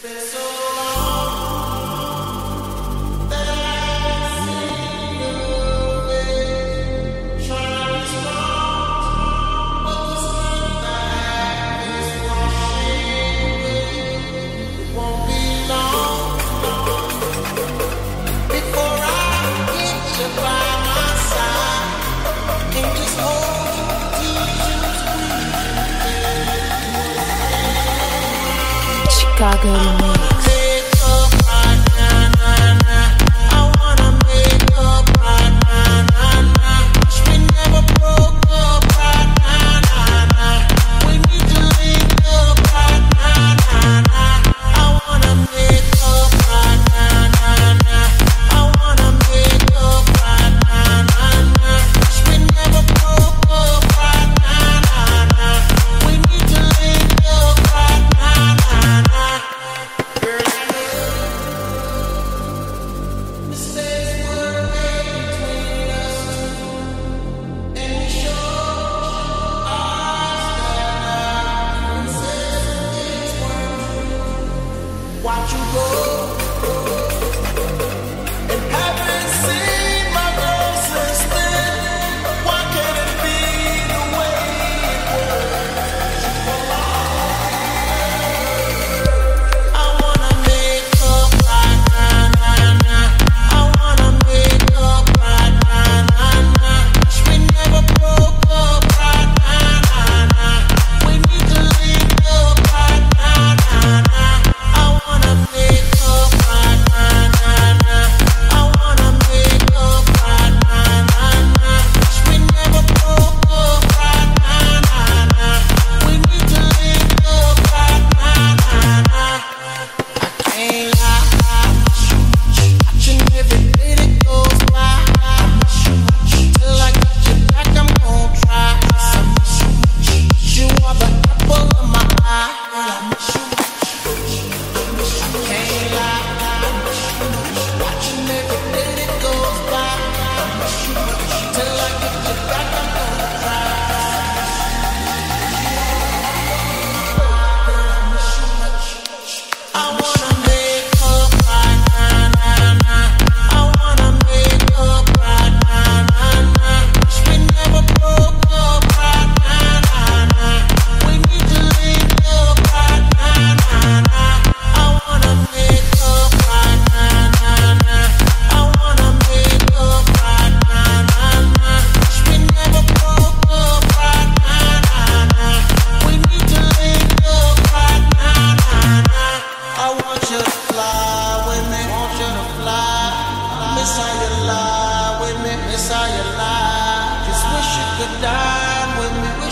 There's so gotta me. Messiah lie with me, Messiah lie. Just wish you could die with me.